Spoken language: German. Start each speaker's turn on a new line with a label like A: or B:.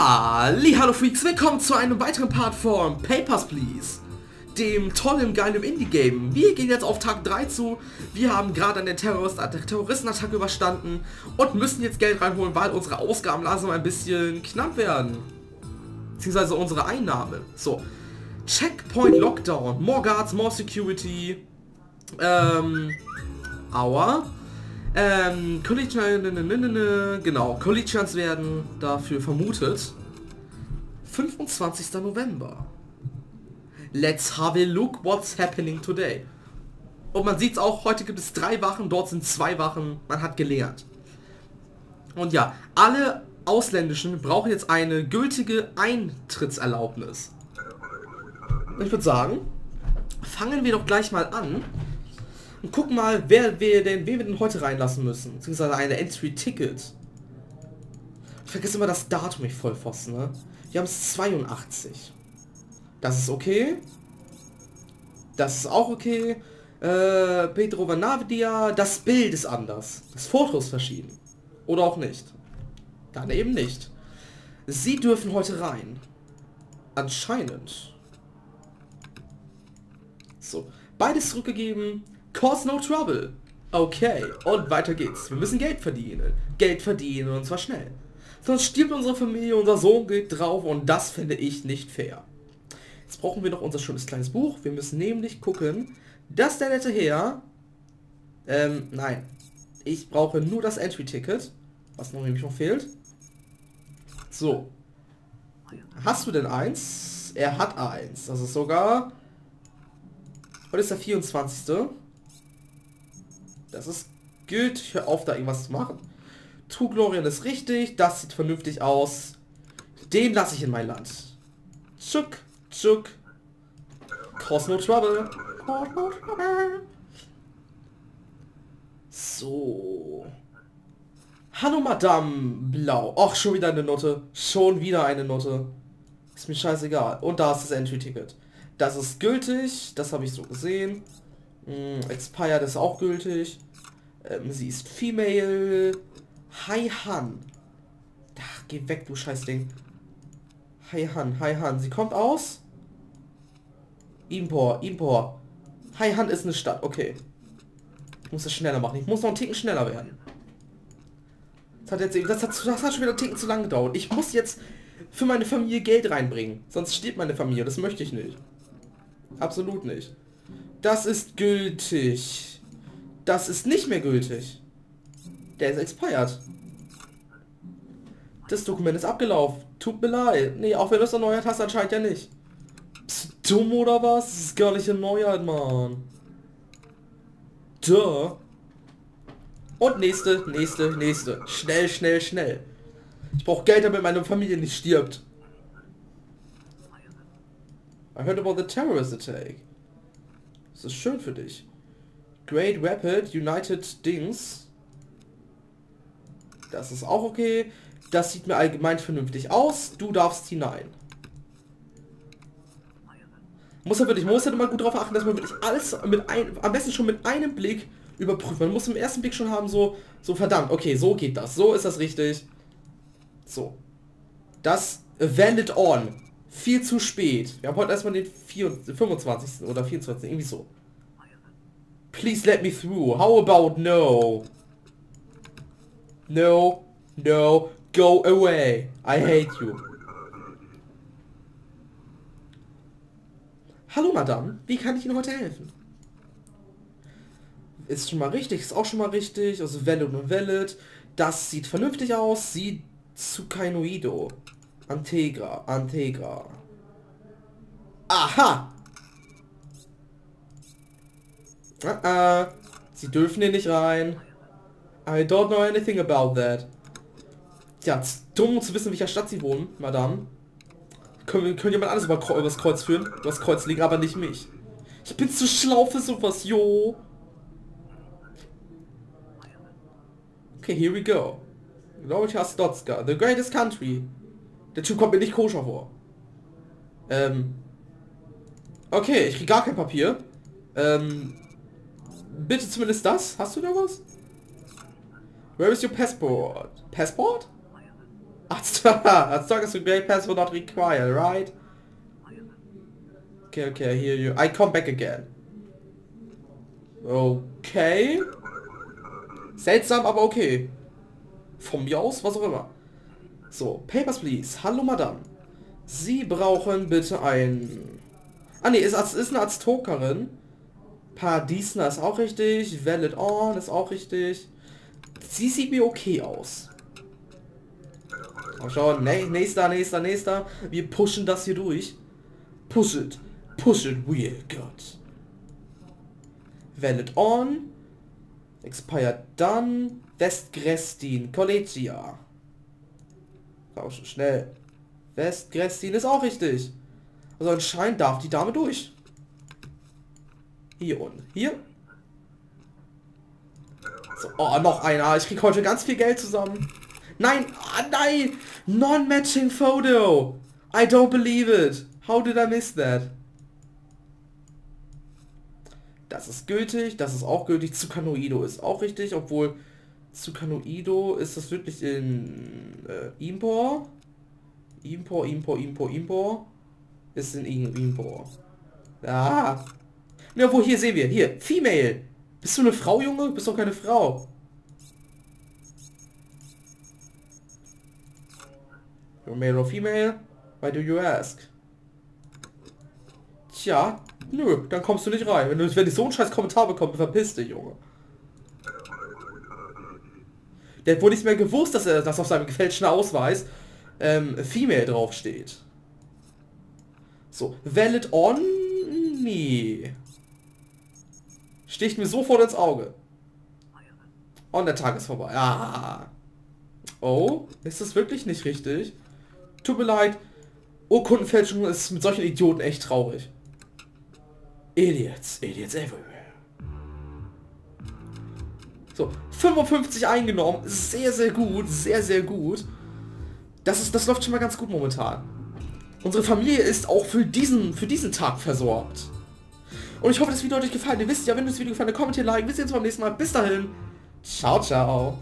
A: Hallo Freaks, willkommen zu einem weiteren Part von Papers, Please. Dem tollen, geilen Indie-Game. Wir gehen jetzt auf Tag 3 zu. Wir haben gerade eine Terrorist Terroristenattacke überstanden und müssen jetzt Geld reinholen, weil unsere Ausgaben langsam ein bisschen knapp werden. Beziehungsweise unsere Einnahmen. So. Checkpoint Lockdown. More Guards, more Security. Ähm. Aua. Ähm, Collegians, genau, Collegians werden dafür vermutet. 25. November. Let's have a look what's happening today. Und man sieht es auch, heute gibt es drei Wachen, dort sind zwei Wachen, man hat gelernt. Und ja, alle Ausländischen brauchen jetzt eine gültige Eintrittserlaubnis. Ich würde sagen, fangen wir doch gleich mal an und guck mal, wer wir denn, wen wir denn heute reinlassen müssen. Beziehungsweise eine Entry-Ticket. Ich vergesse immer das Datum, ich vollpfosten, ne? Wir haben es 82. Das ist okay. Das ist auch okay. Äh, Pedro Vanavidia, das Bild ist anders. Das Foto ist verschieden. Oder auch nicht. Dann eben nicht. Sie dürfen heute rein. Anscheinend. So. Beides zurückgegeben. Cause no trouble. Okay, und weiter geht's. Wir müssen Geld verdienen. Geld verdienen und zwar schnell. Sonst stirbt unsere Familie, unser Sohn geht drauf und das finde ich nicht fair. Jetzt brauchen wir noch unser schönes kleines Buch. Wir müssen nämlich gucken, dass der nette Herr... Ähm, nein. Ich brauche nur das Entry-Ticket, was noch nämlich noch fehlt. So. Hast du denn eins? Er hat eins. Das ist sogar... Heute ist der 24. Das ist gültig. Hör auf, da irgendwas zu machen. True Glorian ist richtig. Das sieht vernünftig aus. Den lasse ich in mein Land. Tschuck. Cause no trouble. No trouble. So. Hallo Madame Blau. Och, schon wieder eine Note. Schon wieder eine Note. Ist mir scheißegal. Und da ist das Entry-Ticket. Das ist gültig. Das habe ich so gesehen. Mm, expired ist auch gültig. Ähm, sie ist female. Hi Han. Ach, geh weg, du Scheißding. Hi Han, Hi Han. Sie kommt aus? Impor, Impor. Hi Han ist eine Stadt, okay. Ich muss das schneller machen. Ich muss noch einen Ticken schneller werden. Das hat, jetzt, das hat, das hat schon wieder einen Ticken zu lang gedauert. Ich muss jetzt für meine Familie Geld reinbringen. Sonst steht meine Familie. Das möchte ich nicht. Absolut nicht. Das ist gültig. Das ist nicht mehr gültig. Der ist expired. Das Dokument ist abgelaufen. Tut mir leid. Nee, auch wenn du es erneuert hast, anscheinend ja nicht. Du dumm oder was? Das ist gar nicht erneuert, Mann. Duh. Und nächste, nächste, nächste. Schnell, schnell, schnell. Ich brauche Geld, damit meine Familie nicht stirbt. I heard about the terrorist attack. Das ist schön für dich. Great Rapid United Dings. Das ist auch okay. Das sieht mir allgemein vernünftig aus. Du darfst hinein. Muss aber wirklich, man muss halt immer gut darauf achten, dass man wirklich alles mit ein, am besten schon mit einem Blick überprüft. Man muss im ersten Blick schon haben, so, so verdammt, okay, so geht das, so ist das richtig. So. Das Valid On viel zu spät. Wir haben heute erstmal den 24, 25. oder 24. Irgendwie so. Please let me through. How about no? No. No. Go away. I hate you. Hallo Madame, wie kann ich Ihnen heute helfen? Ist schon mal richtig, ist auch schon mal richtig. Also valid und valid. Das sieht vernünftig aus. Sieht zu Kainoido. Antegra, Antegra. Aha! Uh -uh. Sie dürfen hier nicht rein. I don't know anything about that. Tja, dumm zu wissen, welcher Stadt sie wohnen, Madame. Können, können jemand alles über, über das Kreuz führen? Über das Kreuz liegen, aber nicht mich. Ich bin zu schlau für sowas, jo. Okay, here we go. Gloria Stotska, the greatest country. Der Typ kommt mir nicht koscher vor. Ähm. Okay, ich krieg gar kein Papier. Ähm. Bitte zumindest das. Hast du da was? Where is your passport? Passport? As long as the great pass will not require, right? Okay, okay, I hear you. I come back again. Okay. Seltsam, aber okay. Von mir aus, was auch immer. So, Papers, please. Hallo, Madame. Sie brauchen bitte ein... Ah, ne, ist, ist eine Aztokerin. Paradisna ist auch richtig. Valid On ist auch richtig. Sie sieht mir okay aus. Mal schauen. Nächster, nächster, nächster. Wir pushen das hier durch. Push it. Push it real good. Valid on. Expired done. Westgrestin. Collegia. Auch schon schnell. Westgrestin ist auch richtig. Also anscheinend darf die Dame durch. Hier unten. Hier. So, oh, noch einer. Ich krieg heute ganz viel Geld zusammen. Nein, oh, nein. Non-matching photo. I don't believe it. How did I miss that? Das ist gültig, das ist auch gültig. Tsukanoido ist auch richtig, obwohl Tsukanoido ist das wirklich in äh, Impor. Impor, Impor, Impor, Impor. Ist in Impor. Ah. Ja, wo hier sehen wir. Hier, Female. Bist du eine Frau, Junge? Bist doch keine Frau. You're male or female? Why do you ask? Tja, nö, dann kommst du nicht rein. Wenn, du, wenn ich so einen scheiß Kommentar bekomme, verpiss dich, Junge. Der hat wohl nicht mehr gewusst, dass er das auf seinem gefälschten Ausweis ähm, Female draufsteht. So, valid on? Nee. Sticht mir sofort ins Auge. Und der Tag ist vorbei. Ah. Oh, ist das wirklich nicht richtig? Tut mir leid. Urkundenfälschung ist mit solchen Idioten echt traurig. Idiots, Idiots everywhere. So, 55 eingenommen. Sehr, sehr gut. Sehr, sehr gut. Das, ist, das läuft schon mal ganz gut momentan. Unsere Familie ist auch für diesen, für diesen Tag versorgt. Und ich hoffe, das Video hat euch gefallen. Ihr wisst ja, wenn euch das Video gefallen hat, kommentiert, like. Wir sehen uns beim nächsten Mal. Bis dahin. Ciao, ciao.